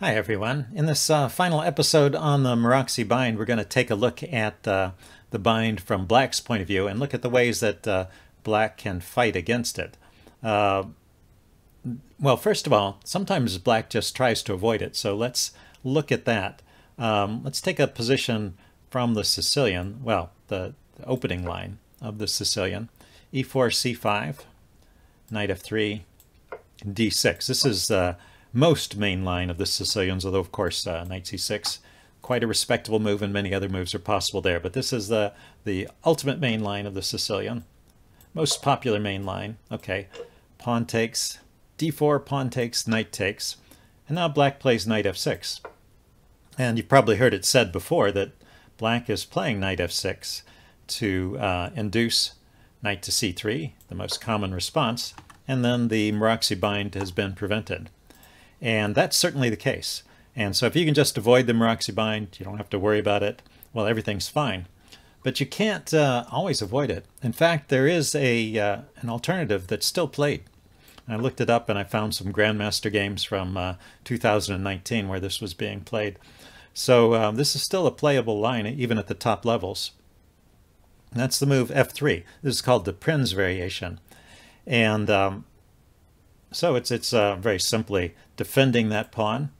Hi everyone. In this uh, final episode on the Maroczy bind, we're going to take a look at uh, the bind from Black's point of view and look at the ways that uh, Black can fight against it. Uh, well, first of all, sometimes Black just tries to avoid it, so let's look at that. Um, let's take a position from the Sicilian, well, the, the opening line of the Sicilian. e4, c5, knight f3, d6. This is uh, most main line of the Sicilians, although of course uh, knight c6, quite a respectable move and many other moves are possible there. But this is the, the ultimate main line of the Sicilian. Most popular main line. Okay, pawn takes, d4, pawn takes, knight takes. And now black plays knight f6. And you've probably heard it said before that black is playing knight f6 to uh, induce knight to c3, the most common response, and then the Maroczy bind has been prevented. And that's certainly the case. And so if you can just avoid the Maroczy bind, you don't have to worry about it, well, everything's fine. But you can't uh, always avoid it. In fact, there is a uh, an alternative that's still played. I looked it up and I found some Grandmaster games from uh, 2019 where this was being played. So um, this is still a playable line even at the top levels. And that's the move f3. This is called the Prinz variation. And um, so it's, it's uh, very simply defending that pawn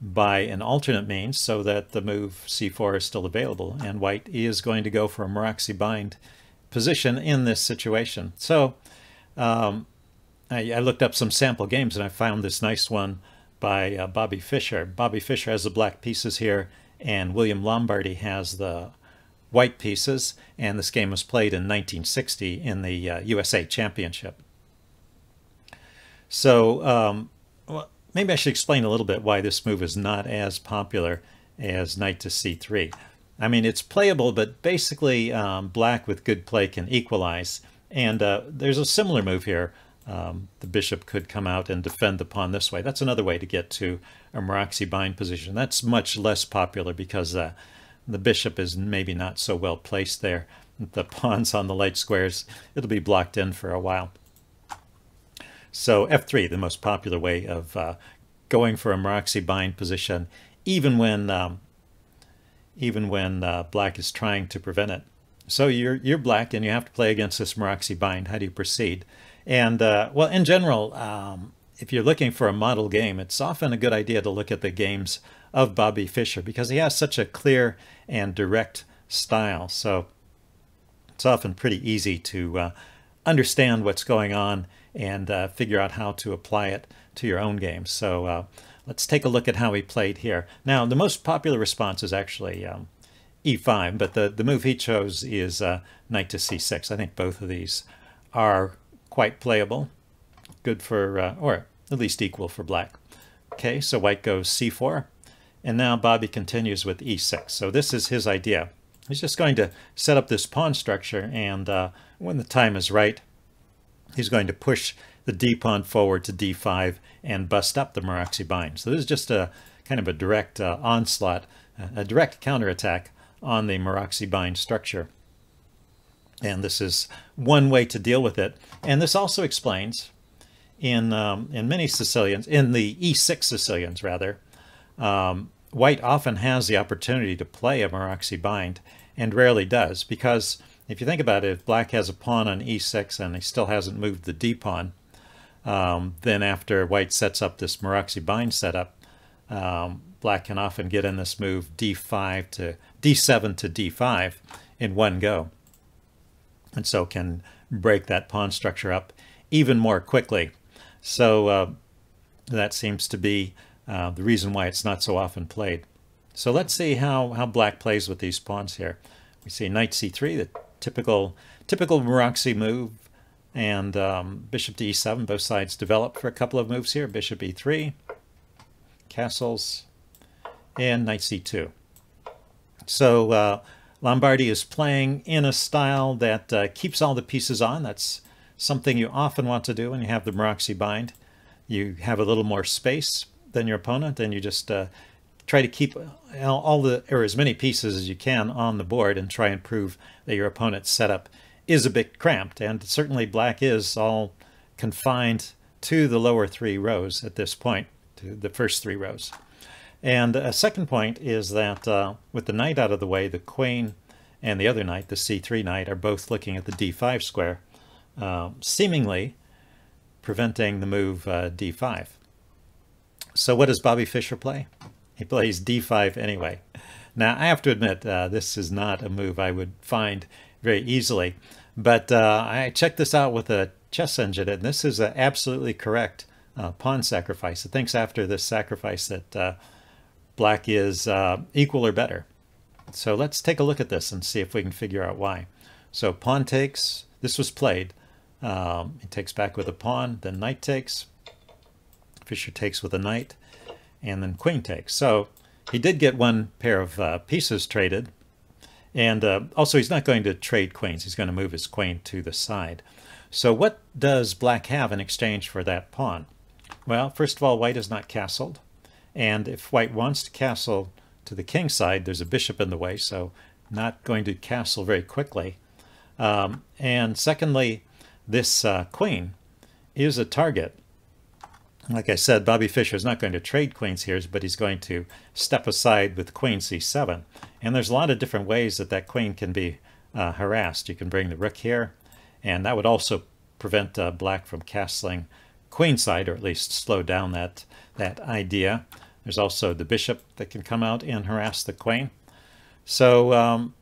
by an alternate means so that the move c4 is still available. And white is going to go for a Maroczy bind position in this situation. So um, I, I, looked up some sample games and I found this nice one by uh, Bobby Fischer. Bobby Fischer has the black pieces here and William Lombardy has the white pieces. And this game was played in 1960 in the uh, USA Championship. So um, maybe I should explain a little bit why this move is not as popular as knight to c3. I mean, it's playable, but basically um, black with good play can equalize. And uh, there's a similar move here. Um, the bishop could come out and defend the pawn this way. That's another way to get to a Maroczy bind position. That's much less popular because uh, the bishop is maybe not so well placed there. The pawns on the light squares, it'll be blocked in for a while. So F3, the most popular way of uh, going for a Maroczy bind position, even when um, even when uh, black is trying to prevent it. So you're you're black and you have to play against this Maroczy bind. How do you proceed? And uh, well, in general, um, if you're looking for a model game, it's often a good idea to look at the games of Bobby Fischer because he has such a clear and direct style. So it's often pretty easy to uh, understand what's going on and uh, figure out how to apply it to your own games. So uh, let's take a look at how he played here. Now, the most popular response is actually um, e5, but the, the move he chose is uh, knight to c6. I think both of these are quite playable, good for, uh, or at least equal for black. Okay, so white goes c4, and now Bobby continues with e6. So this is his idea. He's just going to set up this pawn structure, and uh, when the time is right, he's going to push the d pawn forward to d5 and bust up the Maroczy bind. So this is just a kind of a direct uh, onslaught, a direct counterattack on the Maroczy bind structure. And this is one way to deal with it. And this also explains in, um, in many Sicilians, in the E6 Sicilians rather, um, white often has the opportunity to play a Maroczy bind and rarely does because if you think about it, if black has a pawn on e6 and he still hasn't moved the d pawn, um, then after white sets up this Maroczy bind setup, um, black can often get in this move d5 to d7 to d5 in one go. And so can break that pawn structure up even more quickly. So uh, that seems to be uh, the reason why it's not so often played. So let's see how, how black plays with these pawns here. We see knight c3, the typical typical Maroczy move, and um, bishop to e7. Both sides develop for a couple of moves here. Bishop e3, castles, and knight c2. So uh, Lombardy is playing in a style that uh, keeps all the pieces on. That's something you often want to do when you have the Maroczy bind. You have a little more space than your opponent, and you just uh, try to keep all the or as many pieces as you can on the board and try and prove that your opponent's setup is a bit cramped. And certainly black is all confined to the lower three rows at this point, to the first three rows. And a second point is that uh, with the knight out of the way, the queen and the other knight, the c3 knight, are both looking at the d5 square, uh, seemingly preventing the move uh, d5. So what does Bobby Fischer play? He plays d5 anyway. Now, I have to admit, uh, this is not a move I would find very easily, but uh, I checked this out with a chess engine, and this is an absolutely correct uh, pawn sacrifice. It thinks after this sacrifice that uh, black is uh, equal or better. So let's take a look at this and see if we can figure out why. So pawn takes, this was played. Um, it takes back with a pawn, then knight takes. Fischer takes with a knight, and then queen takes. So he did get one pair of uh, pieces traded. And uh, also he's not going to trade queens. He's going to move his queen to the side. So what does black have in exchange for that pawn? Well, first of all, white is not castled. And if white wants to castle to the king side, there's a bishop in the way, so not going to castle very quickly. Um, and secondly, this uh, queen is a target. Like I said, Bobby Fischer is not going to trade queens here, but he's going to step aside with queen c7. And there's a lot of different ways that that queen can be uh, harassed. You can bring the rook here, and that would also prevent uh, black from castling queenside, or at least slow down that, that idea. There's also the bishop that can come out and harass the queen. So, um,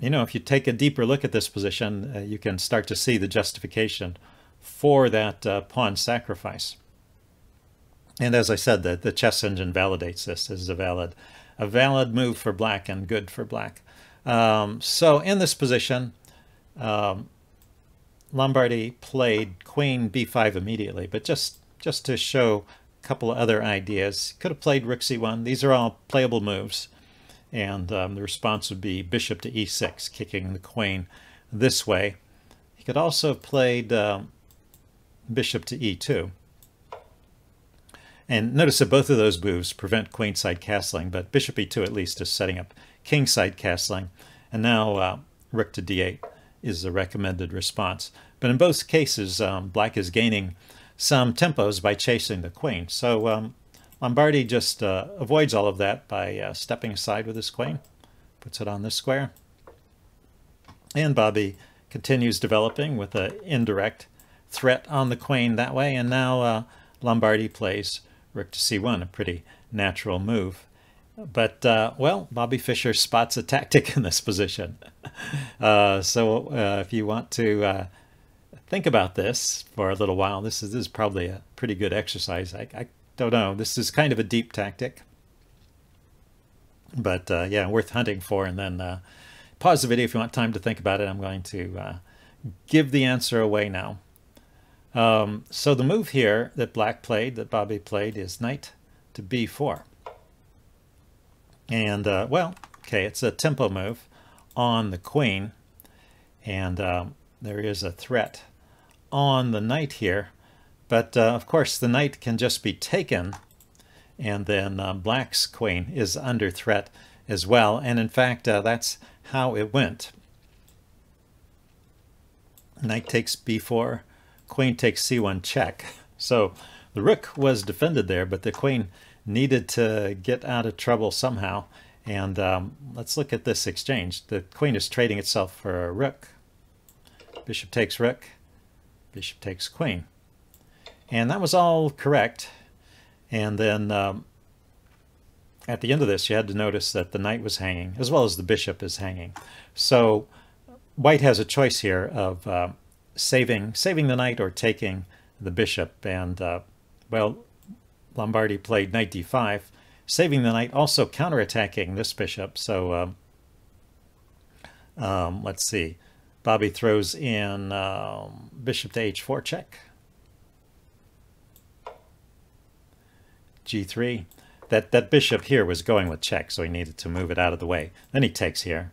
you know, if you take a deeper look at this position, uh, you can start to see the justification for that uh, pawn sacrifice. And as I said, the, the chess engine validates this as a valid, a valid move for black and good for black. Um, so in this position, um, Lombardy played queen b5 immediately, but just, just to show a couple of other ideas. Could have played rook c1. These are all playable moves. And um, the response would be bishop to e6, kicking the queen this way. He could also have played um, bishop to e2. And notice that both of those moves prevent queenside castling, but bishop e2 at least is setting up kingside castling. And now uh, rook to d8 is the recommended response. But in both cases, um, black is gaining some tempos by chasing the queen. So um, Lombardy just uh, avoids all of that by uh, stepping aside with his queen, puts it on this square. And Bobby continues developing with an indirect threat on the queen that way. And now uh, Lombardy plays rook to c1, a pretty natural move. But, uh, well, Bobby Fischer spots a tactic in this position. Uh, so uh, if you want to uh, think about this for a little while, this is, this is probably a pretty good exercise. I, I don't know. This is kind of a deep tactic. But, uh, yeah, worth hunting for. And then pause the video if you want time to think about it. I'm going to give the answer away now. Um, so the move here that black played, that Bobby played, is knight to b4. And, uh, well, okay, it's a tempo move on the queen. And um, there is a threat on the knight here. But, uh, of course, the knight can just be taken. And then uh, black's queen is under threat as well. And, in fact, uh, that's how it went. Knight takes b4, queen takes c1 check. So the rook was defended there, but the queen needed to get out of trouble somehow. And um, let's look at this exchange. The queen is trading itself for a rook. Bishop takes rook. Bishop takes queen. And that was all correct. And then um, at the end of this, you had to notice that the knight was hanging, as well as the bishop is hanging. So white has a choice here of uh, saving saving the knight or taking the bishop. And, uh, well, Lombardy played knight d5, saving the knight, also counterattacking this bishop. So um, um, let's see. Bobby throws in um, bishop to h4 check. g3. That, that bishop here was going with check, so he needed to move it out of the way. Then he takes here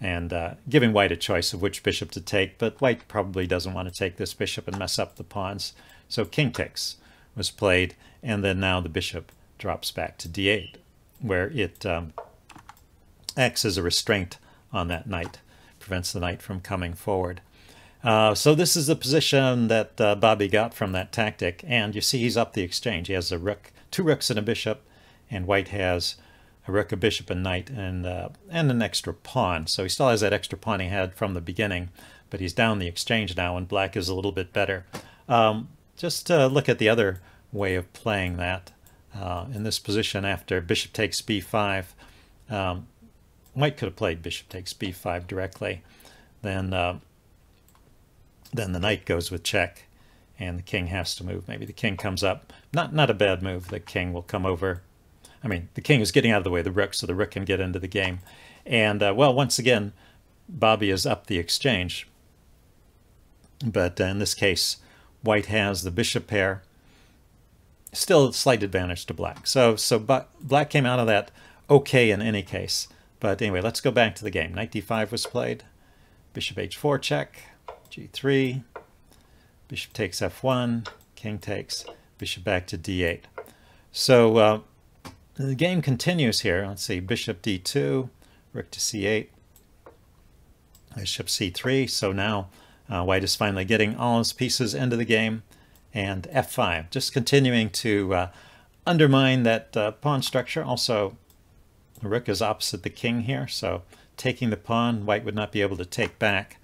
and uh, giving white a choice of which bishop to take, but white probably doesn't want to take this bishop and mess up the pawns. So king takes was played, and then now the bishop drops back to d8, where it um, acts as a restraint on that knight, prevents the knight from coming forward. Uh, so this is the position that uh, Bobby got from that tactic, and you see he's up the exchange. He has a rook two rooks and a bishop, and white has a rook, a bishop, a knight, and uh, and an extra pawn. So he still has that extra pawn he had from the beginning, but he's down the exchange now, and black is a little bit better. Um, just uh, look at the other way of playing that. Uh, in this position after bishop takes b5, um, white could have played bishop takes b5 directly. Then, uh, then the knight goes with check, and the king has to move. Maybe the king comes up. Not, not a bad move. The king will come over I mean, the king is getting out of the way of the rook, so the rook can get into the game. And, uh, well, once again, Bobby is up the exchange. But uh, in this case, white has the bishop pair. Still a slight advantage to black. So, so black came out of that okay in any case. But anyway, let's go back to the game. Knight d5 was played. Bishop h4 check. g3. Bishop takes f1. King takes. Bishop back to d8. So uh, the game continues here. Let's see, bishop d2, rook to c8, bishop c3. So now uh, white is finally getting all his pieces into the game. And f5, just continuing to uh, undermine that uh, pawn structure. Also, the rook is opposite the king here, so taking the pawn, white would not be able to take back.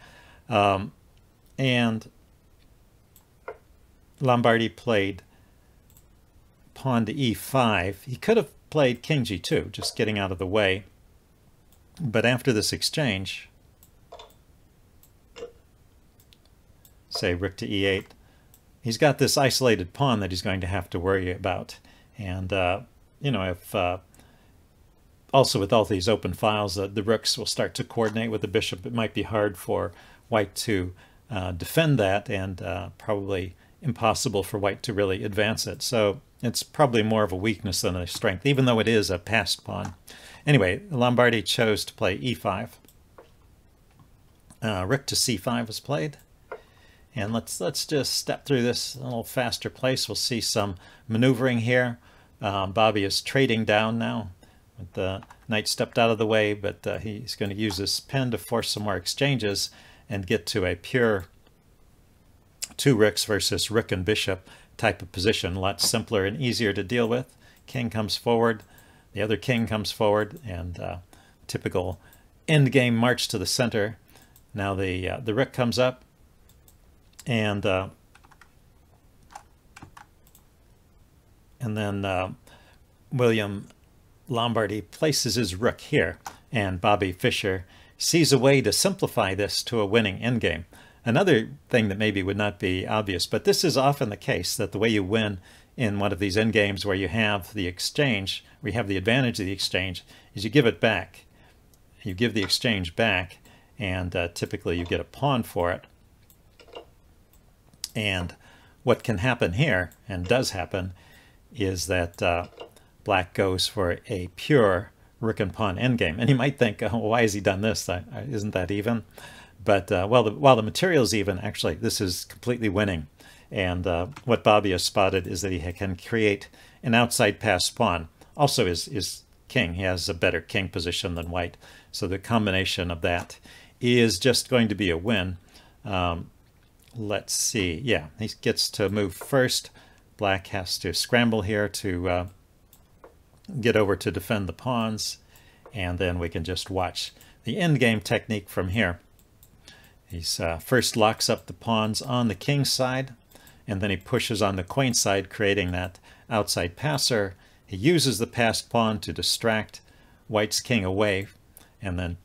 Um, and Lombardy played pawn to e5. He could have played king g2, just getting out of the way. But after this exchange, say rook to e8, he's got this isolated pawn that he's going to have to worry about. And, uh, you know, if uh, also with all these open files, uh, the rooks will start to coordinate with the bishop. It might be hard for white to uh, defend that and uh, probably impossible for white to really advance it. So it's probably more of a weakness than a strength, even though it is a passed pawn. Anyway, Lombardy chose to play e5. Uh, rook to c5 was played. And let's let's just step through this a little faster place. We'll see some maneuvering here. Um, Bobby is trading down now. The knight stepped out of the way, but uh, he's going to use his pen to force some more exchanges and get to a pure two rooks versus rook and bishop type of position, a lot simpler and easier to deal with. King comes forward, the other king comes forward, and uh, typical endgame march to the center. Now the uh, the rook comes up, and uh, and then uh, William Lombardy places his rook here, and Bobby Fischer sees a way to simplify this to a winning endgame. Another thing that maybe would not be obvious, but this is often the case, that the way you win in one of these endgames where you have the exchange, we have the advantage of the exchange, is you give it back. You give the exchange back, and uh, typically you get a pawn for it. And what can happen here, and does happen, is that uh, black goes for a pure rook and pawn endgame. And you might think, oh, why has he done this? Isn't that even? But uh, while, the, while the material is even, actually, this is completely winning. And uh, what Bobby has spotted is that he can create an outside pass pawn. Also is, is king. He has a better king position than white. So the combination of that is just going to be a win. Um, let's see. Yeah, he gets to move first. Black has to scramble here to uh, get over to defend the pawns. And then we can just watch the endgame technique from here. He uh, first locks up the pawns on the king side, and then he pushes on the queen side, creating that outside passer. He uses the passed pawn to distract white's king away, and then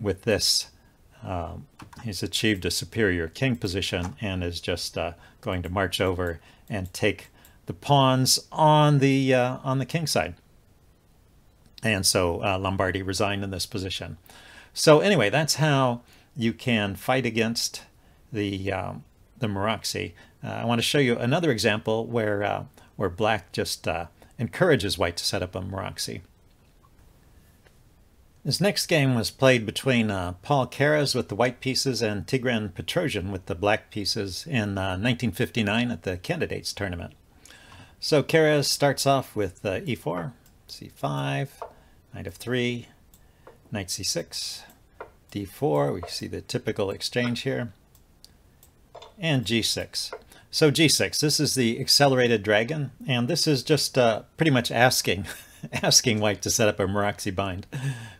with this, um, he's achieved a superior king position and is just uh, going to march over and take the pawns on the uh, on the king side. And so uh, Lombardy resigned in this position. So anyway, that's how you can fight against the um, the Maroczy. Uh, I want to show you another example where uh, where black just uh, encourages white to set up a Maroczy. This next game was played between uh, Paul Keres with the white pieces and Tigran Petrosian with the black pieces in 1959 uh, at the Candidates Tournament. So Keres starts off with uh, e4, c5, knight of 3, knight c6, d4. We see the typical exchange here. And g6. So g6, this is the accelerated dragon, and this is just uh, pretty much asking asking white to set up a Maroczy bind.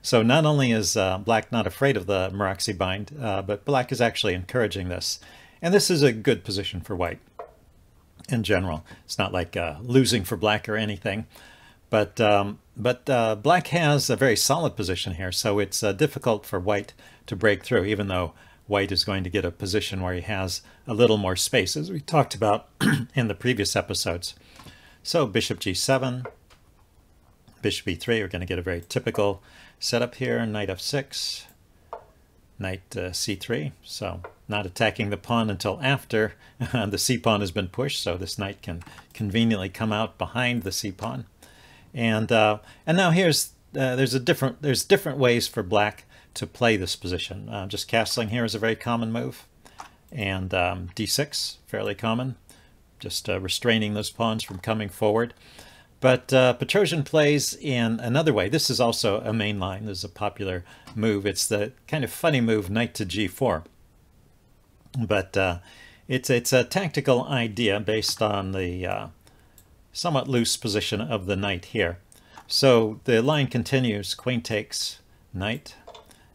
So not only is uh, black not afraid of the Maroczy bind, uh, but black is actually encouraging this. And this is a good position for white in general. It's not like uh, losing for black or anything. But, um, but uh, black has a very solid position here, so it's uh, difficult for white to break through, even though white is going to get a position where he has a little more space, as we talked about in the previous episodes. So bishop g7, bishop e3, we're going to get a very typical setup here, knight f6, knight uh, c3, so not attacking the pawn until after the c-pawn has been pushed, so this knight can conveniently come out behind the c-pawn. And uh, and now here's uh, there's a different there's different ways for black to play this position. Uh, just castling here is a very common move, and um, d6 fairly common, just uh, restraining those pawns from coming forward. But uh, Petrosian plays in another way. This is also a main line. This is a popular move. It's the kind of funny move, knight to g4. But uh, it's it's a tactical idea based on the uh, somewhat loose position of the knight here. So the line continues, queen takes knight,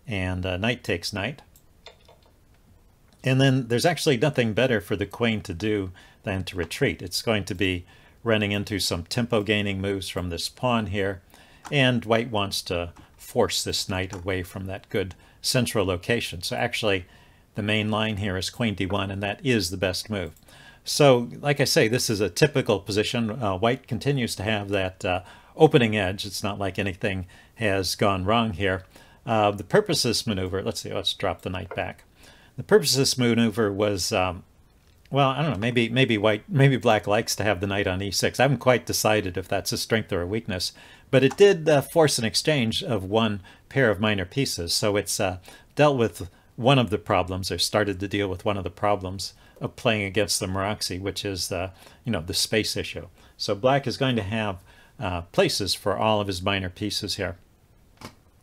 and uh, knight takes knight. And then there's actually nothing better for the queen to do than to retreat. It's going to be running into some tempo gaining moves from this pawn here, and white wants to force this knight away from that good central location. So actually the main line here is queen d1, and that is the best move. So, like I say, this is a typical position. Uh, white continues to have that uh, opening edge. It's not like anything has gone wrong here. Uh, the purpose of this maneuver, let's see, let's drop the knight back. The purpose of this maneuver was, um, well, I don't know, maybe maybe white, maybe black likes to have the knight on e6. I haven't quite decided if that's a strength or a weakness, but it did uh, force an exchange of one pair of minor pieces. So it's uh, dealt with one of the problems, or started to deal with one of the problems of playing against the Maroczy, which is the, you know, the space issue. So black is going to have uh, places for all of his minor pieces here.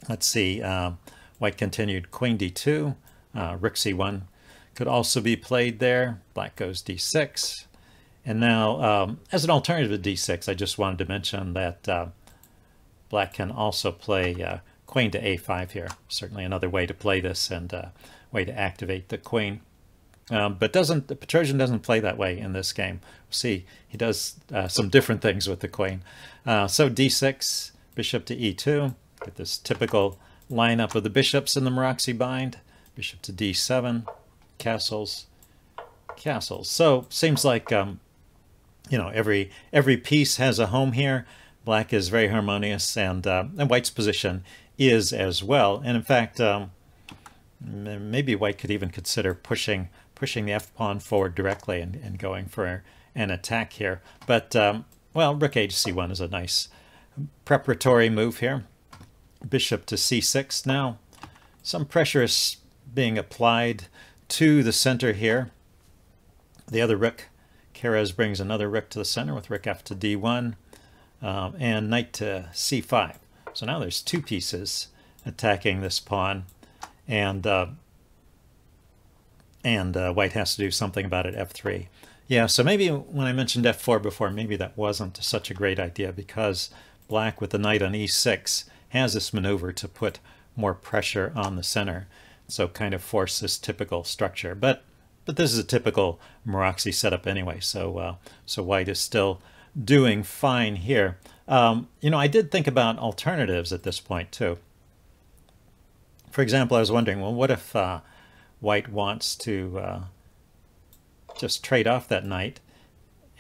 Let's see, uh, white continued queen d2, uh, rook c1 could also be played there. Black goes d6. And now, um, as an alternative to d6, I just wanted to mention that uh, black can also play uh, queen to a5 here. Certainly another way to play this and uh, way to activate the queen. Um, but doesn't Petrosian doesn't play that way in this game. See, he does uh, some different things with the queen. Uh, so d6, bishop to e2. Get this typical lineup of the bishops in the Maroczy bind. Bishop to d7, castles, castles. So seems like um, you know every every piece has a home here. Black is very harmonious, and uh, and White's position is as well. And in fact, um, maybe White could even consider pushing pushing the f-pawn forward directly and, and going for an attack here. But, um, well, rook h c1 is a nice preparatory move here. Bishop to c6 now. Some pressure is being applied to the center here. The other rook, Keres brings another rook to the center with rook f to d1 um, and knight to c5. So now there's two pieces attacking this pawn. And uh, and uh, white has to do something about it, f3. Yeah, so maybe when I mentioned f4 before, maybe that wasn't such a great idea because black with the knight on e6 has this maneuver to put more pressure on the center, so kind of force this typical structure. But but this is a typical Maroczy setup anyway, so uh, so white is still doing fine here. Um, you know, I did think about alternatives at this point too. For example, I was wondering, well, what if uh, white wants to uh, just trade off that knight.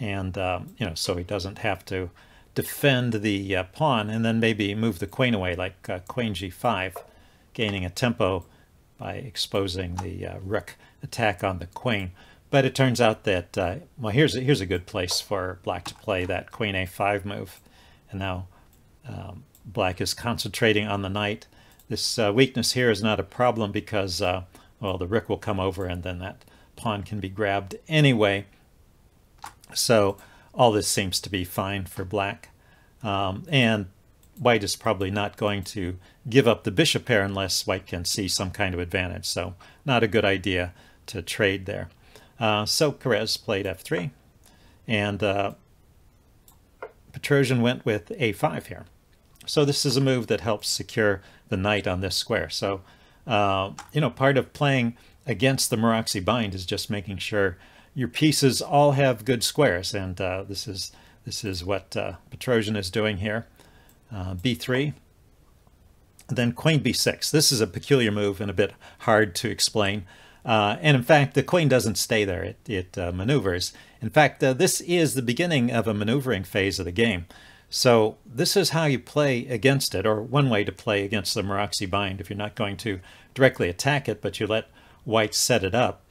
And um, you know so he doesn't have to defend the uh, pawn and then maybe move the queen away like uh, queen g5 gaining a tempo by exposing the uh, rook attack on the queen. But it turns out that uh, well here's a, here's a good place for black to play that queen a5 move. And now um, black is concentrating on the knight. This uh, weakness here is not a problem because uh, well, the rook will come over and then that pawn can be grabbed anyway. So all this seems to be fine for black. Um, and white is probably not going to give up the bishop pair unless white can see some kind of advantage. So not a good idea to trade there. Uh, so Keres played f3, and uh, Petrosian went with a5 here. So this is a move that helps secure the knight on this square. So, uh, you know, part of playing against the Maroczy bind is just making sure your pieces all have good squares. And uh, this is this is what uh, Petrosian is doing here. Uh, b3, then queen b6. This is a peculiar move and a bit hard to explain. Uh, and in fact, the queen doesn't stay there. It, it uh, maneuvers. In fact, uh, this is the beginning of a maneuvering phase of the game. So this is how you play against it, or one way to play against the Maroczy bind if you're not going to directly attack it, but you let white set it up.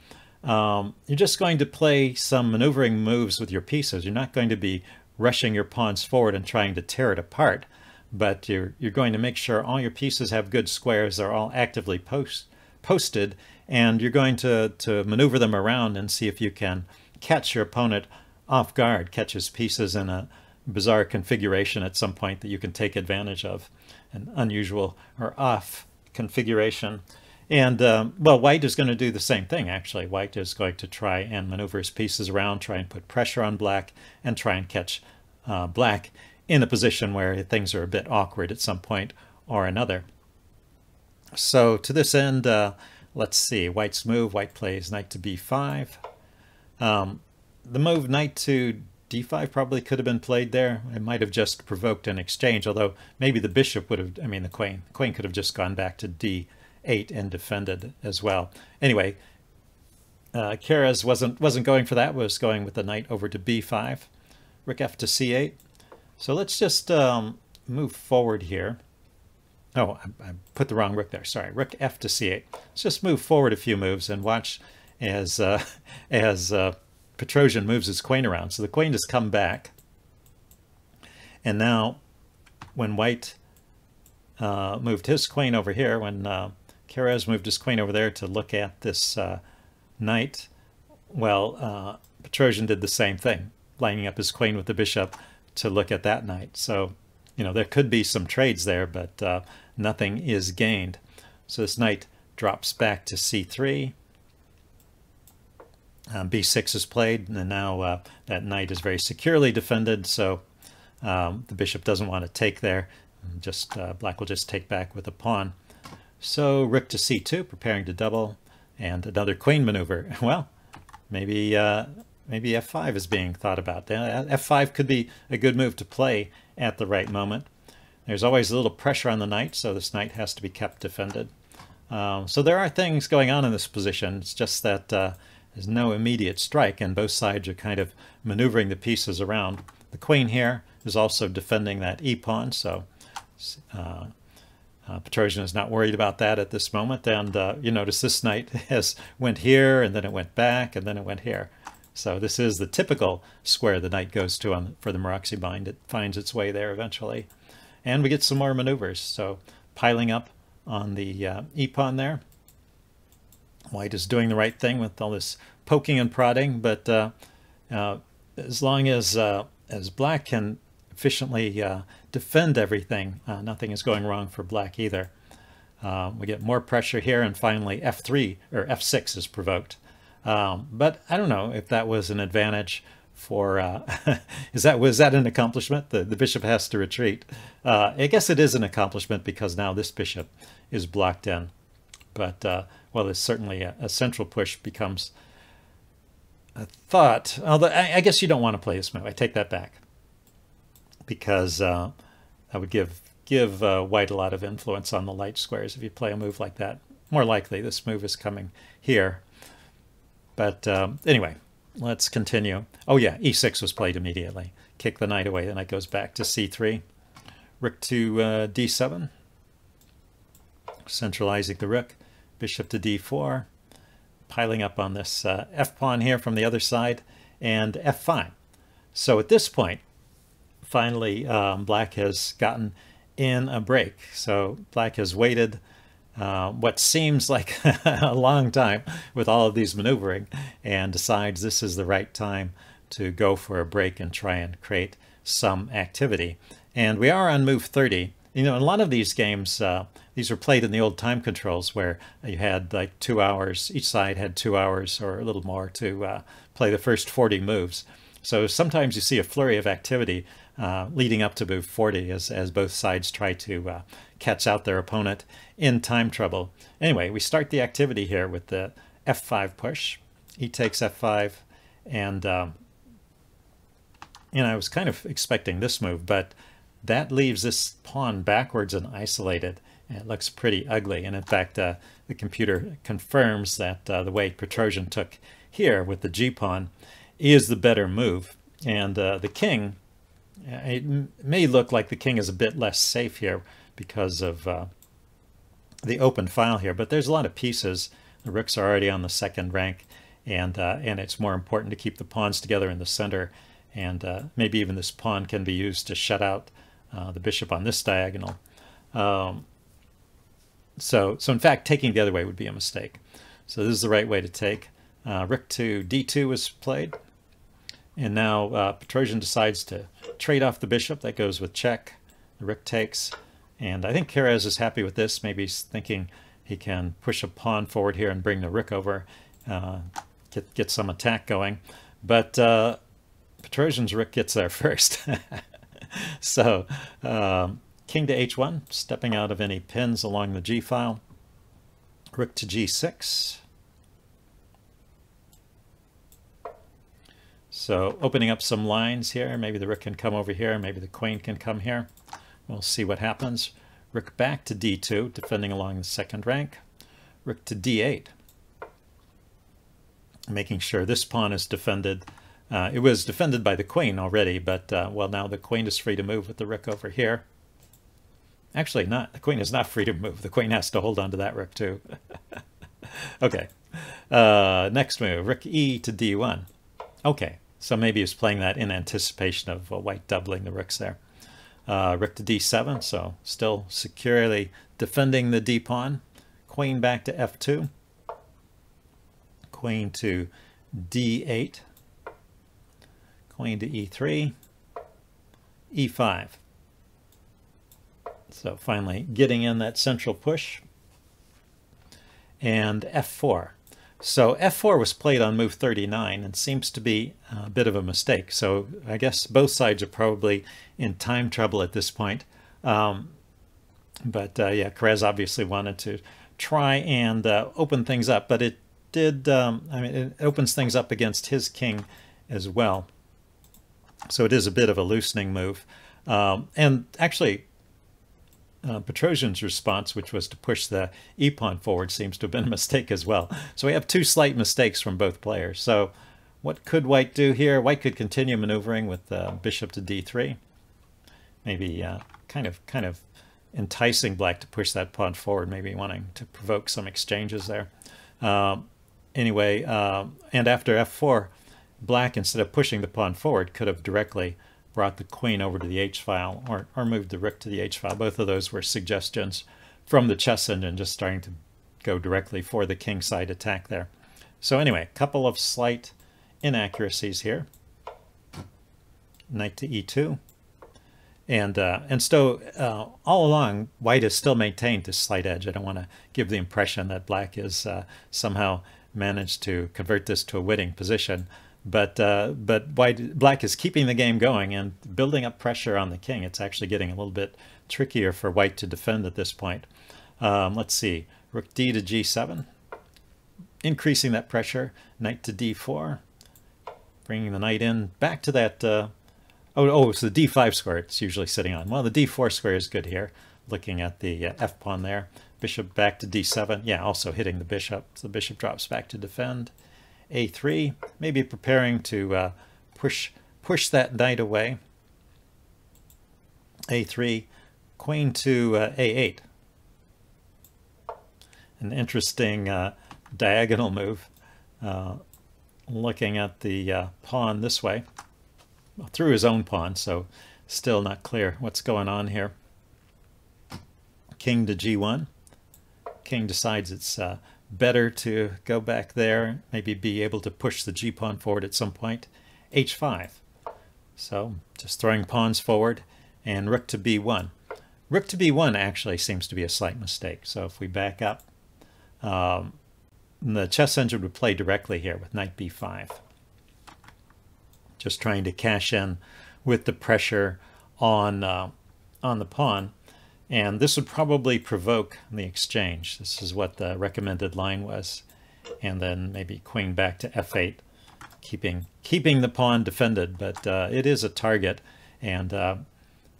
Um, you're just going to play some maneuvering moves with your pieces. You're not going to be rushing your pawns forward and trying to tear it apart, but you're, you're going to make sure all your pieces have good squares, they're all actively post, posted, and you're going to, to maneuver them around and see if you can catch your opponent off guard, catch his pieces in a bizarre configuration at some point that you can take advantage of, an unusual or off configuration. And, um, well, white is going to do the same thing, actually. White is going to try and maneuver his pieces around, try and put pressure on black, and try and catch uh, black in a position where things are a bit awkward at some point or another. So to this end, uh, let's see, white's move, white plays knight to b5. Um, the move knight to d5 probably could have been played there. It might have just provoked an exchange, although maybe the bishop would have, I mean the queen, the queen could have just gone back to d 8 and defended as well. Anyway, uh, Keres wasn't wasn't going for that, was going with the knight over to b5, rook f to c8. So let's just um, move forward here. Oh, I, I, put the wrong rook there. Sorry, rook f to c8. Let's just move forward a few moves and watch as uh, as uh, Petrosian moves his queen around. So the queen has come back, and now when White uh, moved his queen over here, when uh, Keres moved his queen over there to look at this uh, knight. Well, uh, Petrosian did the same thing, lining up his queen with the bishop to look at that knight. So, you know, there could be some trades there, but uh, nothing is gained. So this knight drops back to c3. Um, b6 is played, and now uh, that knight is very securely defended, so um, the bishop doesn't want to take there. Just uh, Black will just take back with a pawn. So rook to c2, preparing to double, and another queen maneuver. Well, maybe uh, maybe f5 is being thought about. Uh, f5 could be a good move to play at the right moment. There's always a little pressure on the knight, so this knight has to be kept defended. Um, so there are things going on in this position. It's just that uh, there's no immediate strike, and both sides are kind of maneuvering the pieces around. The queen here is also defending that e-pawn, so uh, uh, Petrosian is not worried about that at this moment. And uh, you notice this knight has went here, and then it went back, and then it went here. So this is the typical square the knight goes to on, for the Maroczy bind. It finds its way there eventually. And we get some more maneuvers. So piling up on the uh, e-pawn there. White is doing the right thing with all this poking and prodding, but uh, uh, as long as uh, as black can efficiently uh, defend everything. Uh, nothing is going wrong for black either. Um, we get more pressure here, and finally f3 or f6 is provoked. Um, but I don't know if that was an advantage for uh, is that was that an accomplishment? The the bishop has to retreat. Uh, I guess it is an accomplishment because now this bishop is blocked in. But uh, well, it's certainly a, a, central push becomes a thought. Although I, I guess you don't want to play this move. I take that back because uh, that would give give uh, white a lot of influence on the light squares if you play a move like that. More likely this move is coming here. But um, anyway, let's continue. Oh yeah, e6 was played immediately. Kick the knight away, the knight goes back to c3. Rook to uh, d7. Centralizing the rook. Bishop to d4. Piling up on this uh, f-pawn here from the other side. And f5. So at this point, finally um, black has gotten in a break. So black has waited uh, what seems like a long time with all of these maneuvering and decides this is the right time to go for a break and try and create some activity. And we are on move 30. You know, in a lot of these games, uh, these were played in the old time controls where you had like two hours, each side had two hours or a little more to uh, play the first 40 moves. So sometimes you see a flurry of activity uh, leading up to move 40 as, as both sides try to uh, catch out their opponent in time trouble. Anyway, we start the activity here with the f5 push. He takes f5 and um, know, I was kind of expecting this move, but that leaves this pawn backwards and isolated. It looks pretty ugly. And in fact, uh, the computer confirms that uh, the way Petrosian took here with the g-pawn is the better move. And uh, the king, uh, it may look like the king is a bit less safe here because of uh, the open file here, but there's a lot of pieces. The rooks are already on the second rank, and, uh, and it's more important to keep the pawns together in the center and maybe even this pawn can be used to shut out the bishop on this diagonal. Um, so, so in fact, taking the other way would be a mistake. So this is the right way to take. Uh, rook to d2 was played. And now uh, Petrosian decides to trade off the bishop. That goes with check. The rook takes. And I think Keres is happy with this. Maybe he's thinking he can push a pawn forward here and bring the rook over, uh, get, get some attack going. But uh, Petrosian's rook gets there first. so um, king to h1, stepping out of any pins along the g file. Rook to g6. So opening up some lines here. Maybe the rook can come over here. Maybe the queen can come here. We'll see what happens. Rook back to d2, defending along the second rank. Rook to d8, making sure this pawn is defended uh, it was defended by the queen already, but uh, well, now the queen is free to move with the rook over here. Actually, not. The queen is not free to move. The queen has to hold on to that rook too. okay. Uh, next move, rook e to d1. Okay, so maybe he's playing that in anticipation of uh, white doubling the rooks there. Uh, rook to d7, so still securely defending the d pawn. Queen back to f2. Queen to d8 queen to e3, e5. So finally getting in that central push. And f4. So f4 was played on move 39 and seems to be a bit of a mistake. So I guess both sides are probably in time trouble at this point. Um, but uh, yeah, Keres obviously wanted to try and uh, open things up, but it did, um, I mean, it opens things up against his king as well. So it is a bit of a loosening move. Um, and actually, uh, Petrosian's response, which was to push the e-pawn forward, seems to have been a mistake as well. So we have two slight mistakes from both players. So what could white do here? White could continue maneuvering with uh, bishop to d3. Maybe uh, kind of kind of enticing black to push that pawn forward, maybe wanting to provoke some exchanges there. Um, anyway, um, and after f4, black, instead of pushing the pawn forward, could have directly brought the queen over to the h-file or, or moved the rook to the h-file. Both of those were suggestions from the chess engine just starting to go directly for the king side attack there. So anyway, a couple of slight inaccuracies here. Knight to e2. And uh, and so uh, all along, white has still maintained this slight edge. I don't want to give the impression that black is uh, somehow managed to convert this to a winning position. But uh, but white black is keeping the game going and building up pressure on the king. It's actually getting a little bit trickier for white to defend at this point. Um, let's see, rook d to g7, increasing that pressure. Knight to d4, bringing the knight in back to that. Uh, oh, oh, it's the d5 square it's usually sitting on. Well, the d4 square is good here. Looking at the uh, f pawn there, bishop back to d7. Yeah, also hitting the bishop. So the bishop drops back to defend a3, maybe preparing to uh, push push that knight away. a3, queen to uh, a8. An interesting uh, diagonal move. Uh, looking at the uh, pawn this way, through his own pawn, so still not clear what's going on here. King to g1. King decides it's uh, better to go back there, maybe be able to push the g-pawn forward at some point. h5. So just throwing pawns forward and rook to b1. rook to b1 actually seems to be a slight mistake. So if we back up, um, the chess engine would play directly here with knight b5. Just trying to cash in with the pressure on, uh, on the pawn. And this would probably provoke the exchange. This is what the recommended line was. And then maybe queen back to f8, keeping keeping the pawn defended. But uh, it is a target. And, uh,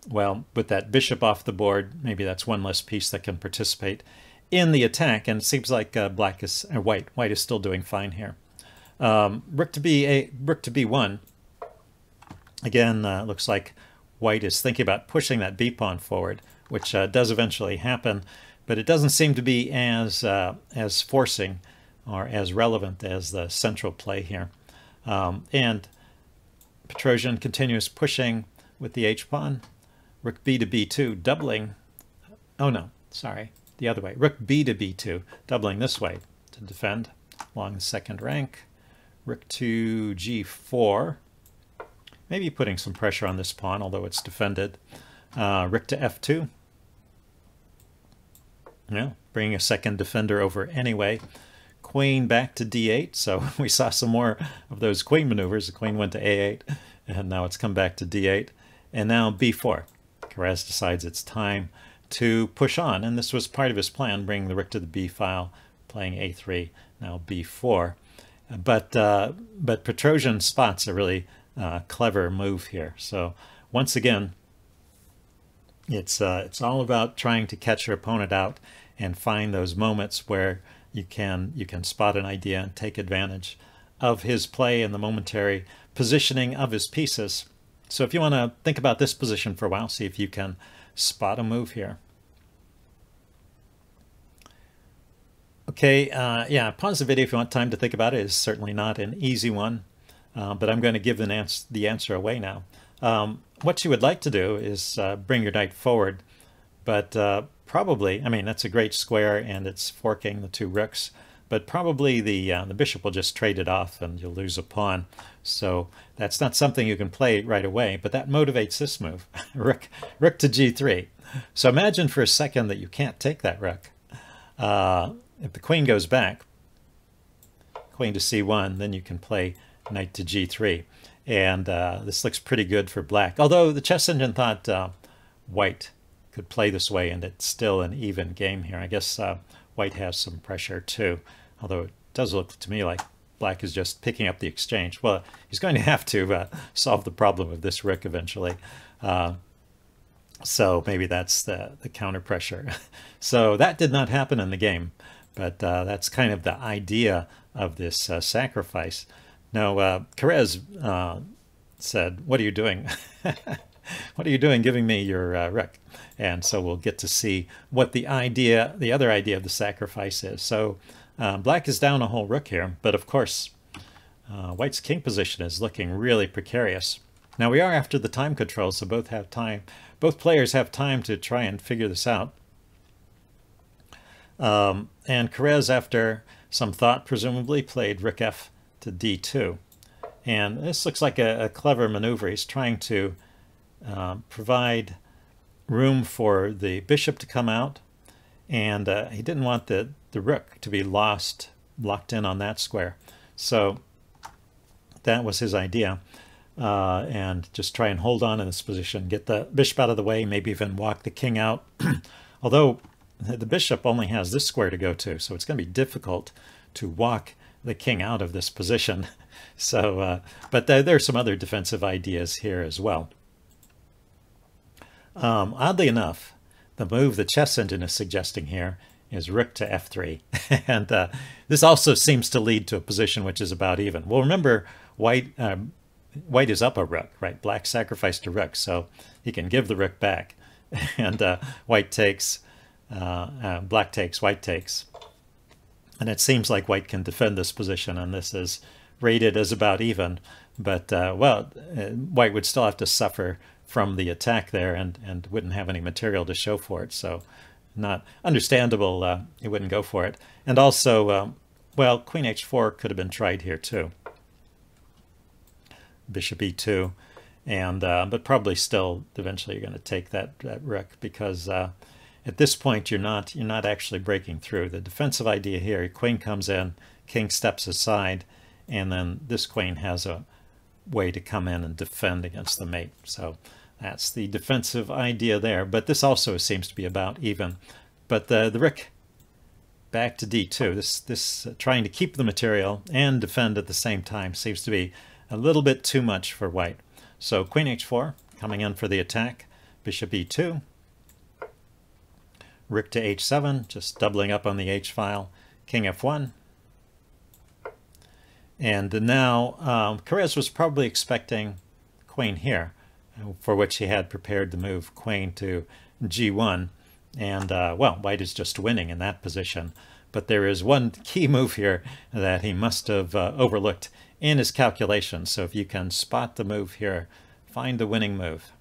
well, with that bishop off the board, maybe that's one less piece that can participate in the attack. And it seems like uh, black is, or white, white is still doing fine here. Um, rook to b8, rook to b1. Again, uh, looks like white is thinking about pushing that b pawn forward which uh, does eventually happen, but it doesn't seem to be as uh, as forcing or as relevant as the central play here. Um, and Petrosian continues pushing with the h-pawn, rook b to b2, doubling. Oh no, sorry, the other way. Rook b to b2, doubling this way to defend along the second rank. Rook to g4, maybe putting some pressure on this pawn, although it's defended. Uh, rook to f2, yeah, bringing a second defender over anyway. Queen back to d8, so we saw some more of those queen maneuvers. The queen went to a8, and now it's come back to d8. And now b4. Keres decides it's time to push on, and this was part of his plan, bringing the rook to the b file, playing a3, now b4. But, uh, but Petrosian spots a really uh, clever move here. So once again, it's uh, it's all about trying to catch your opponent out and find those moments where you can you can spot an idea and take advantage of his play and the momentary positioning of his pieces. So if you want to think about this position for a while, see if you can spot a move here. Okay, uh, yeah, pause the video if you want time to think about it. It's certainly not an easy one, uh, but I'm going to give the, the answer away now. Um, what you would like to do is uh, bring your knight forward, but uh, probably, I mean, that's a great square and it's forking the two rooks, but probably the, uh, the bishop will just trade it off and you'll lose a pawn. So that's not something you can play right away, but that motivates this move, rook, rook to g3. So imagine for a second that you can't take that rook. Uh, if the queen goes back, queen to c1, then you can play knight to g3 and uh, this looks pretty good for black. Although the chess engine thought uh, white could play this way, and it's still an even game here. I guess uh, white has some pressure too, although it does look to me like black is just picking up the exchange. Well, he's going to have to uh, solve the problem of this rook eventually. Uh, so maybe that's the, the counter pressure. so that did not happen in the game, but uh, that's kind of the idea of this sacrifice. Now, uh, uh, said, what are you doing? what are you doing giving me your uh, rook? And so we'll get to see what the idea, the other idea of the sacrifice is. So uh, black is down a whole rook here, but of course, uh, white's king position is looking really precarious. Now we are after the time control, so both have time. Both players have time to try and figure this out. Um, and Keres, after some thought, presumably played rook f to d2. And this looks like a, a clever maneuver. He's trying to uh, provide room for the bishop to come out, and uh, he didn't want the, the rook to be lost, locked in on that square. So that was his idea. Uh, and just try and hold on in this position, get the bishop out of the way, maybe even walk the king out. Although the bishop only has this square to go to, so it's going to be difficult to walk the king out of this position. So, uh, but there, there, are some other defensive ideas here as well. Um, oddly enough, the move the chess engine is suggesting here is rook to f3. and uh, this also seems to lead to a position which is about even. Well, remember, white um, white is up a rook, right? Black sacrificed a rook, so he can give the rook back. and uh, white takes, uh, uh, black takes, white takes. And it seems like white can defend this position, and this is rated as about even. But, uh, well, uh, white would still have to suffer from the attack there and, and wouldn't have any material to show for it. So not understandable uh, he wouldn't go for it. And also, um, well, queen h4 could have been tried here too. Bishop e2. and uh, but probably still eventually you're going to take that, that rook because uh, at this point you're not you're not actually breaking through. The defensive idea here, queen comes in, king steps aside, and then this queen has a way to come in and defend against the mate. So that's the defensive idea there. But this also seems to be about even. But the, the rook back to d2. This, this uh, trying to keep the material and defend at the same time seems to be a little bit too much for white. So queen h4 coming in for the attack. Bishop e2. Rook to h7, just doubling up on the h file. King f1. And now um, Keres was probably expecting queen here, for which he had prepared the move queen to g1. And, uh, well, white is just winning in that position. But there is one key move here that he must have uh, overlooked in his calculations. So if you can spot the move here, find the winning move.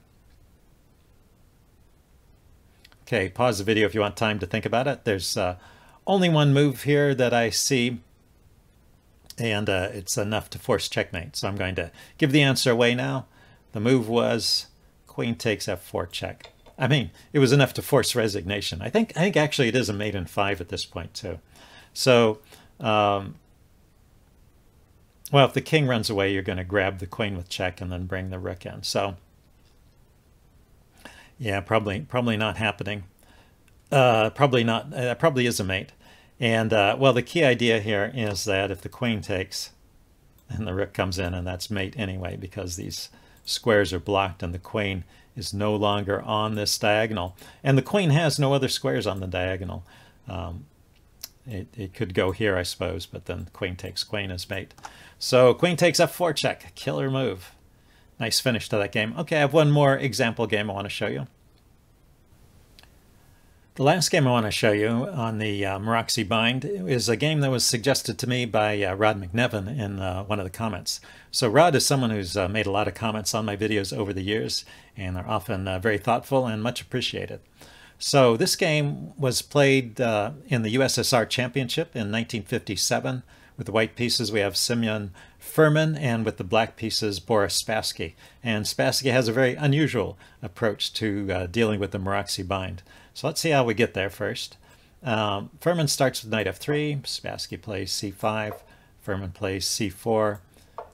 Okay, pause the video if you want time to think about it. There's uh, only one move here that I see, and uh, it's enough to force checkmate. So I'm going to give the answer away now. The move was queen takes f4 check. I mean, it was enough to force resignation. I think I think actually it is a mate in five at this point too. So, um, well, if the king runs away, you're going to grab the queen with check and then bring the rook in. So, yeah, probably probably not happening. Uh, probably not. Uh, probably is a mate. And uh, well, the key idea here is that if the queen takes, and the rook comes in, and that's mate anyway, because these squares are blocked and the queen is no longer on this diagonal. And the queen has no other squares on the diagonal. Um, it, it could go here, I suppose, but then queen takes queen as mate. So queen takes f4 check, killer move. Nice finish to that game. Okay, I have one more example game I want to show you. The last game I want to show you on the uh, bind is a game that was suggested to me by uh, Rod McNevin in uh, one of the comments. So Rod is someone who's uh, made a lot of comments on my videos over the years, and they're often uh, very thoughtful and much appreciated. So this game was played uh, in the USSR Championship in 1957. With the white pieces, we have Semyon Furman, and with the black pieces, Boris Spassky. And Spassky has a very unusual approach to dealing with the Maroczy bind. So let's see how we get there first. Um, Furman starts with knight f3, Spassky plays c5, Furman plays c4,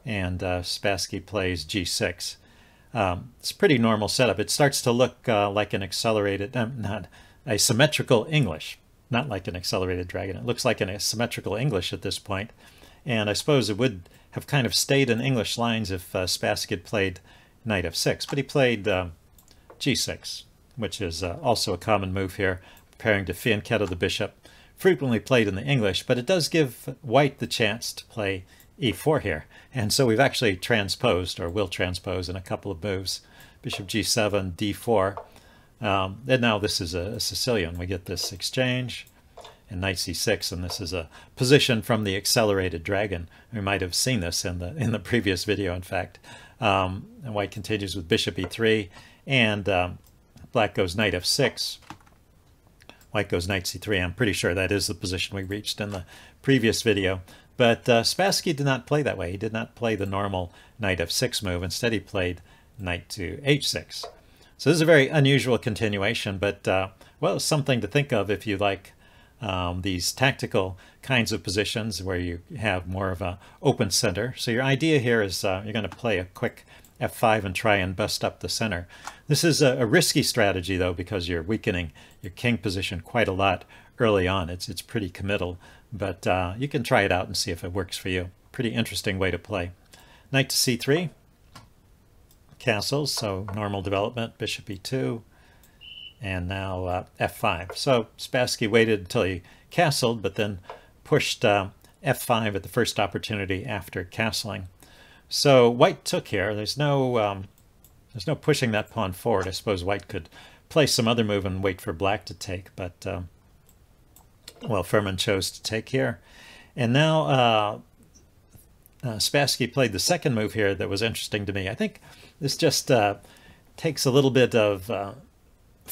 and uh, Spassky plays g6. Um, it's a pretty normal setup. It starts to look uh, like an accelerated, um, not a symmetrical English, not like an accelerated dragon. It looks like an asymmetrical English at this point. And I suppose it would have kind of stayed in English lines if uh, Spassky had played knight f6, but he played uh, g6 which is uh, also a common move here, preparing to fianchetto the bishop. Frequently played in the English, but it does give white the chance to play e4 here. And so we've actually transposed, or will transpose in a couple of moves. Bishop g7, d4. Um, and now this is a, a Sicilian. We get this exchange and knight c6 and this is a position from the accelerated dragon we might have seen this in the in the previous video in fact um, and white continues with bishop e3 and um, black goes knight f6, white goes knight c3. I'm pretty sure that is the position we reached in the previous video. But uh, Spassky did not play that way. He did not play the normal knight f6 move. Instead, he played knight to h6. So this is a very unusual continuation, but, uh, well, something to think of if you like um, these tactical kinds of positions where you have more of a open center. So your idea here is uh, you're going to play a quick f5 and try and bust up the center. This is a, a, risky strategy, though, because you're weakening your king position quite a lot early on. It's, it's pretty committal, but uh, you can try it out and see if it works for you. Pretty interesting way to play. Knight to c3, castles, so normal development, bishop e2, and now uh, f5. So Spassky waited until he castled, but then pushed uh, f5 at the first opportunity after castling. So white took here. There's no um, there's no pushing that pawn forward. I suppose white could play some other move and wait for black to take, but um, well, Furman chose to take here. And now uh, uh, Spassky played the second move here that was interesting to me. I think this just uh, takes a little bit of uh,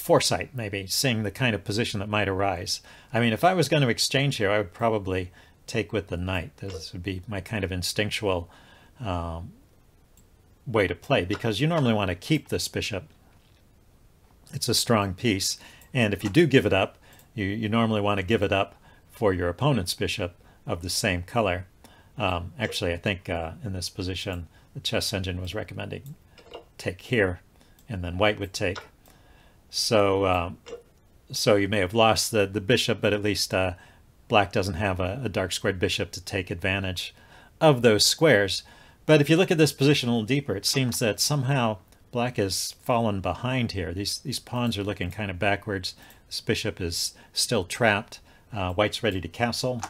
foresight, maybe, seeing the kind of position that might arise. I mean, if I was going to exchange here, I would probably take with the knight. This would be my kind of instinctual um, way to play because you normally want to keep this bishop. It's a strong piece. And if you do give it up, you, you normally want to give it up for your opponent's bishop of the same color. Um, actually, I think uh, in this position, the chess engine was recommending take here, and then white would take. So, um, so you may have lost the, the bishop, but at least uh, black doesn't have a, a dark squared bishop to take advantage of those squares. But if you look at this position a little deeper, it seems that somehow black has fallen behind here. These, these pawns are looking kind of backwards. This bishop is still trapped. Uh, white's ready to castle.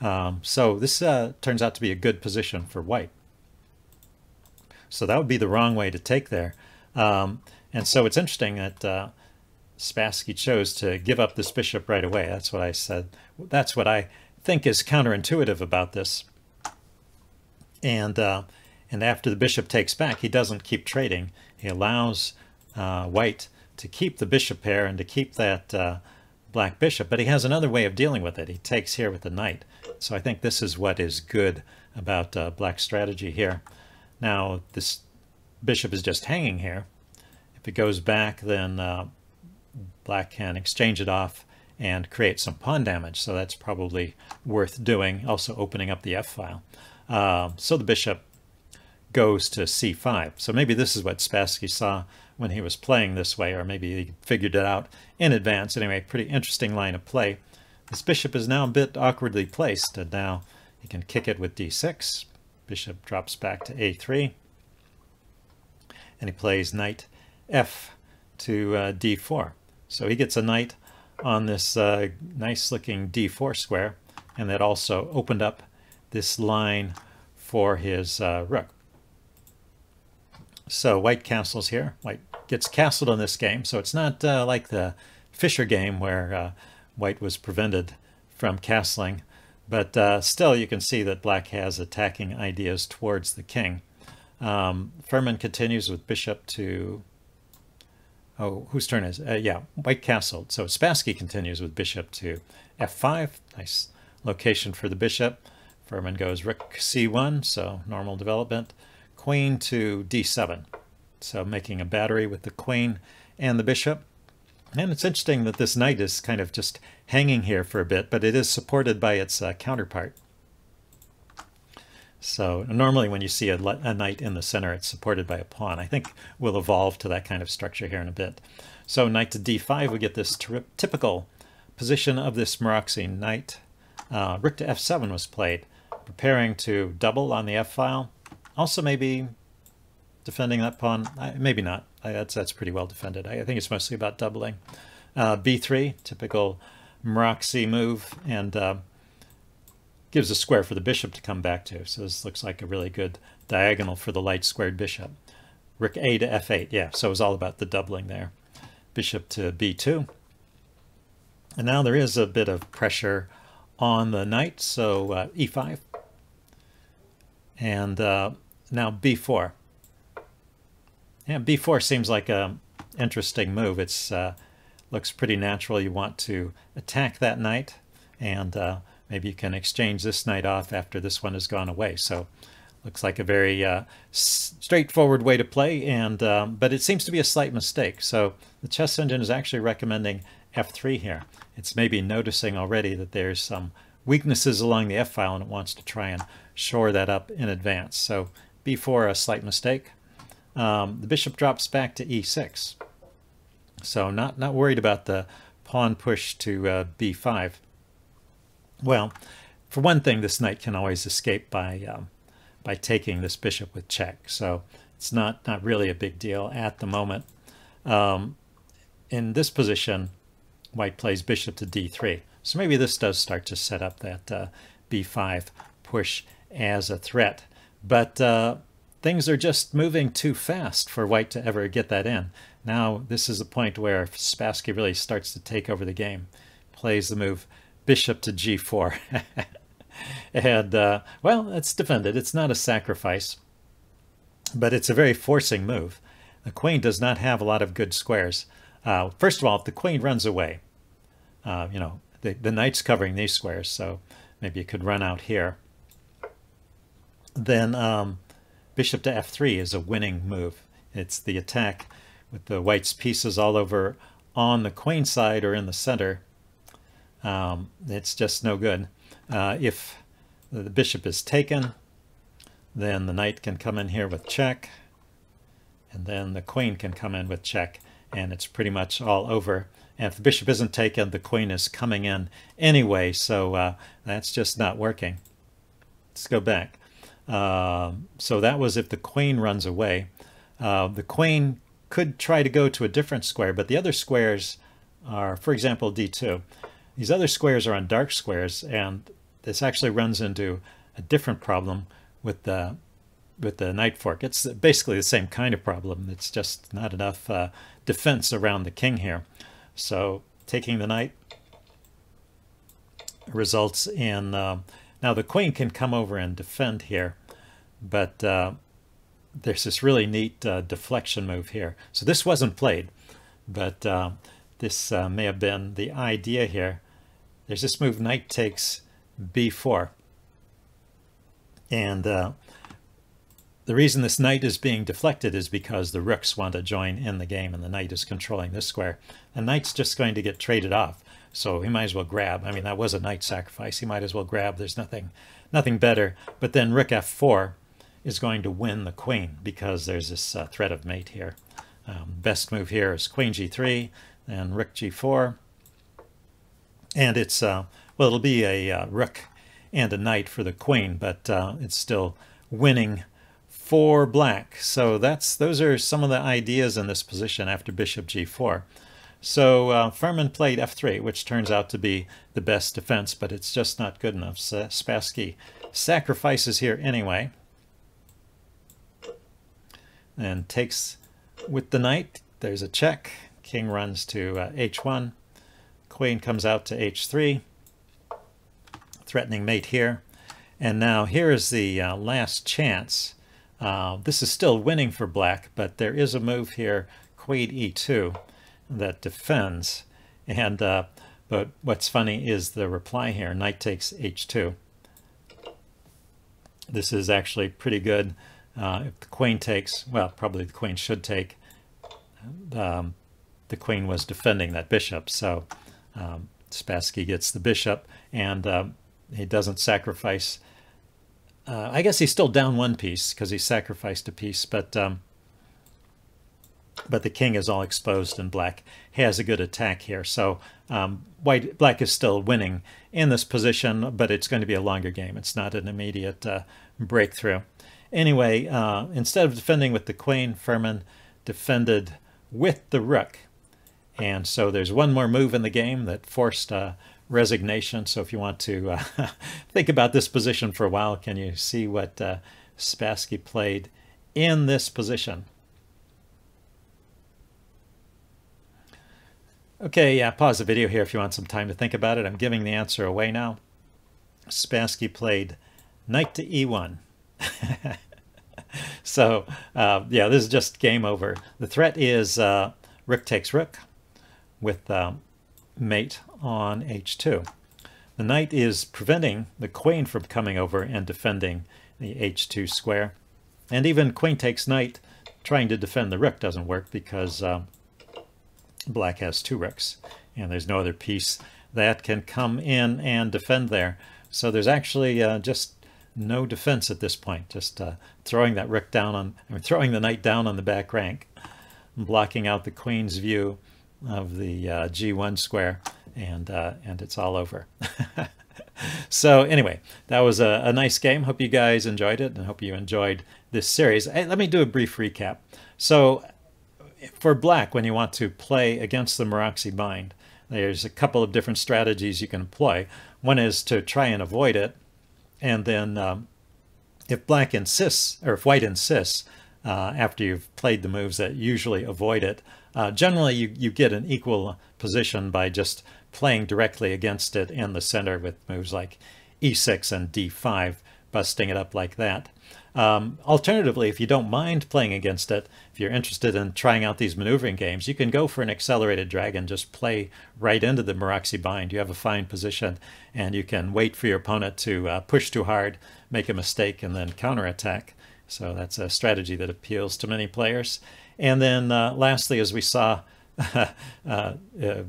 Um, so this uh, turns out to be a good position for white. So that would be the wrong way to take there. Um, and so it's interesting that uh, Spassky chose to give up this bishop right away. That's what I said. That's what I think is counterintuitive about this. And uh, and after the bishop takes back, he doesn't keep trading. He allows uh, white to keep the bishop pair and to keep that uh, black bishop, but he has another way of dealing with it. He takes here with the knight. So I think this is what is good about uh, black strategy here. Now, this bishop is just hanging here. If it goes back, then uh, black can exchange it off and create some pawn damage. So that's probably worth doing, also opening up the f-file. Uh, so the bishop goes to c5. So maybe this is what Spassky saw when he was playing this way, or maybe he figured it out in advance. Anyway, pretty interesting line of play. This bishop is now a bit awkwardly placed, and now he can kick it with d6. Bishop drops back to a3, and he plays knight f to uh, d4. So he gets a knight on this uh, nice-looking d4 square, and that also opened up this line for his uh, rook. So white castles here. White gets castled on this game, so it's not uh, like the Fischer game where uh, white was prevented from castling. But uh, still, you can see that black has attacking ideas towards the king. Um, Furman continues with bishop to... Oh, whose turn is uh, Yeah, white castled. So Spassky continues with bishop to f5. Nice location for the bishop. Furman goes rook c1, so normal development queen to d7. So making a battery with the queen and the bishop. And it's interesting that this knight is kind of just hanging here for a bit, but it is supported by its uh, counterpart. So normally when you see a, a, knight in the center, it's supported by a pawn. I think we'll evolve to that kind of structure here in a bit. So knight to d5, we get this typical position of this Maroczy knight. Uh, rook to f7 was played, preparing to double on the f-file. Also, maybe defending that pawn. Maybe not. That's that's pretty well defended. I think it's mostly about doubling. Uh, b3, typical Maroczy move, and uh, gives a square for the bishop to come back to. So this looks like a really good diagonal for the light squared bishop. Rook a to f8. Yeah, so it was all about the doubling there. Bishop to b2. And now there is a bit of pressure on the knight, so uh, e5. And uh, now b4. Yeah, b4 seems like an interesting move. It's uh, looks pretty natural. You want to attack that knight, and uh, maybe you can exchange this knight off after this one has gone away. So looks like a very uh, straightforward way to play, and um, but it seems to be a slight mistake. So the chess engine is actually recommending f3 here. It's maybe noticing already that there's some weaknesses along the f-file and it wants to try and shore that up in advance. So b4, a slight mistake. Um, the bishop drops back to e6. So not, not worried about the pawn push to uh, b5. Well, for one thing, this knight can always escape by um, by taking this bishop with check. So it's not, not really a big deal at the moment. Um, in this position, white plays bishop to d3. So maybe this does start to set up that uh, b5 push as a threat. But uh, things are just moving too fast for white to ever get that in. Now this is the point where Spassky really starts to take over the game. Plays the move bishop to g4. and, uh, well, it's defended. It's not a sacrifice, but it's a very forcing move. The queen does not have a lot of good squares. Uh, first of all, if the queen runs away, uh, you know, the, the knight's covering these squares, so maybe you could run out here then um, bishop to f3 is a winning move. It's the attack with the white's pieces all over on the queen side or in the center. Um, it's just no good. Uh, if the bishop is taken, then the knight can come in here with check, and then the queen can come in with check, and it's pretty much all over. And if the bishop isn't taken, the queen is coming in anyway, so uh, that's just not working. Let's go back. Uh, so that was if the queen runs away. Uh, the queen could try to go to a different square, but the other squares are, for example, d2. These other squares are on dark squares, and this actually runs into a different problem with the with the knight fork. It's basically the same kind of problem. It's just not enough uh, defense around the king here. So taking the knight results in uh, now the queen can come over and defend here, but uh, there's this really neat uh, deflection move here. So this wasn't played, but uh, this uh, may have been the idea here. There's this move knight takes b4. And uh, the reason this knight is being deflected is because the rooks want to join in the game and the knight is controlling this square. The knight's just going to get traded off. So he might as well grab. I mean, that was a knight sacrifice. He might as well grab. There's nothing nothing better. But then rook f4 is going to win the queen because there's this uh, threat of mate here. Um, best move here is queen g3 and rook g4. And it's, uh, well, it'll be a uh, rook and a knight for the queen, but uh, it's still winning for black. So that's those are some of the ideas in this position after bishop g4. So uh, Furman played f3, which turns out to be the best defense, but it's just not good enough. So Spassky sacrifices here anyway and takes with the knight. There's a check. King runs to uh, h1. Queen comes out to h3, threatening mate here. And now here is the uh, last chance. Uh, this is still winning for black, but there is a move here, queen e2, that defends. And uh, but what's funny is the reply here, knight takes h2. This is actually pretty good. Uh, if the queen takes, well, probably the queen should take. Um, the queen was defending that bishop, so um, Spassky gets the bishop, and um, he doesn't sacrifice. Uh, I guess he's still down one piece because he sacrificed a piece, but um, but the king is all exposed, and black he has a good attack here. So um, white black is still winning in this position, but it's going to be a longer game. It's not an immediate uh, breakthrough. Anyway, uh, instead of defending with the queen, Furman defended with the rook. And so there's one more move in the game that forced uh, resignation. So if you want to uh, think about this position for a while, can you see what uh, Spassky played in this position? Okay, yeah, pause the video here if you want some time to think about it. I'm giving the answer away now. Spassky played knight to e1. so uh, yeah, this is just game over. The threat is uh, rook takes rook with um, mate on h2. The knight is preventing the queen from coming over and defending the h2 square. And even queen takes knight trying to defend the rook doesn't work because um, black has two rooks and there's no other piece that can come in and defend there. So there's actually uh, just no defense at this point, just uh, throwing that rook down on, I mean, throwing the knight down on the back rank, blocking out the queen's view of the uh, g1 square, and uh, and it's all over. so anyway, that was a, a, nice game. Hope you guys enjoyed it, and hope you enjoyed this series. Hey, let me do a brief recap. So for black, when you want to play against the Maroczy bind, there's a couple of different strategies you can employ. One is to try and avoid it and then um, if black insists, or if white insists, uh, after you've played the moves that usually avoid it, uh, generally you, you get an equal position by just playing directly against it in the center with moves like e6 and d5, busting it up like that. Um, alternatively, if you don't mind playing against it, if you're interested in trying out these maneuvering games, you can go for an accelerated dragon, just play right into the Maroczy bind. You have a fine position and you can wait for your opponent to uh, push too hard, make a mistake, and then counterattack. So that's a strategy that appeals to many players. And then uh, lastly, as we saw uh, uh,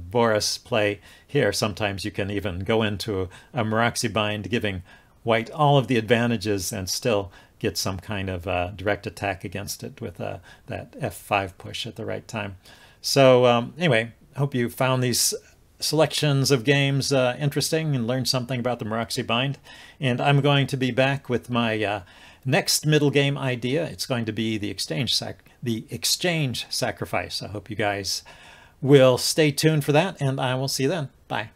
Boris play here, sometimes you can even go into a Maroczy bind, giving white all of the advantages and still get some kind of uh, direct attack against it with uh, that F5 push at the right time. So um, anyway, hope you found these selections of games uh, interesting and learned something about the Maroczy bind. And I'm going to be back with my next middle game idea. It's going to be the exchange sac the exchange sacrifice. I hope you guys will stay tuned for that, and I will see you then. Bye.